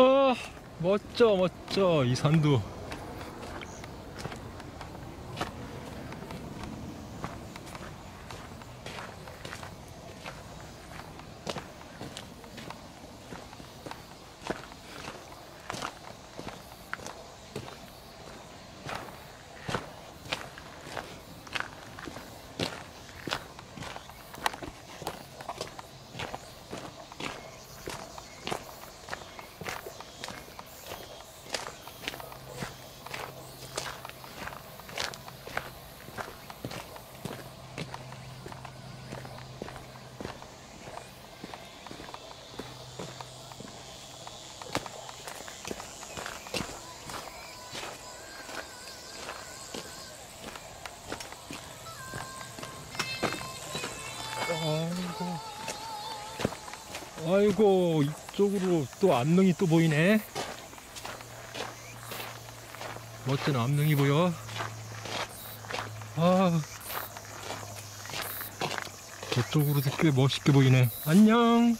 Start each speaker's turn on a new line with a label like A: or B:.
A: 아, 멋져 멋져 이 산도. 아이고. 아이고 이쪽으로 또 암릉이 또 보이네. 멋진 암릉이 보여. 아. 저쪽으로도 꽤 멋있게 보이네. 안녕